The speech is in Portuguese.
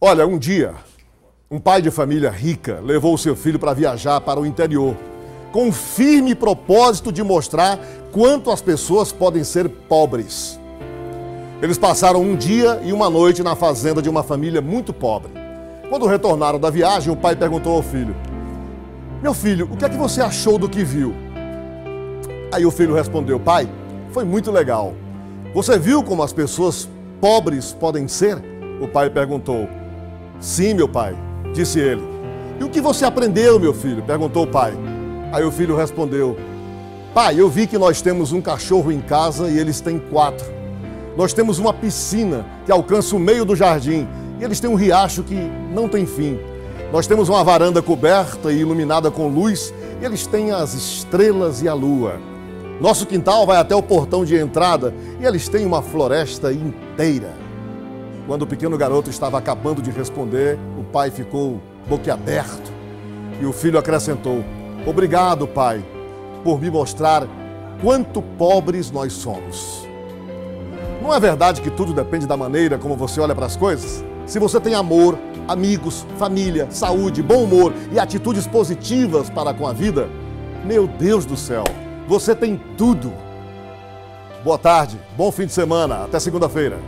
Olha, um dia, um pai de família rica levou seu filho para viajar para o interior, com o firme propósito de mostrar quanto as pessoas podem ser pobres. Eles passaram um dia e uma noite na fazenda de uma família muito pobre. Quando retornaram da viagem, o pai perguntou ao filho: Meu filho, o que é que você achou do que viu? Aí o filho respondeu: Pai, foi muito legal. Você viu como as pessoas pobres podem ser? O pai perguntou. Sim, meu pai, disse ele. E o que você aprendeu, meu filho? perguntou o pai. Aí o filho respondeu: Pai, eu vi que nós temos um cachorro em casa e eles têm quatro. Nós temos uma piscina que alcança o meio do jardim e eles têm um riacho que não tem fim. Nós temos uma varanda coberta e iluminada com luz e eles têm as estrelas e a lua. Nosso quintal vai até o portão de entrada e eles têm uma floresta inteira. Quando o pequeno garoto estava acabando de responder, o pai ficou boquiaberto e o filho acrescentou: Obrigado, pai, por me mostrar quanto pobres nós somos. Não é verdade que tudo depende da maneira como você olha para as coisas? Se você tem amor, amigos, família, saúde, bom humor e atitudes positivas para com a vida, meu Deus do céu, você tem tudo. Boa tarde, bom fim de semana, até segunda-feira.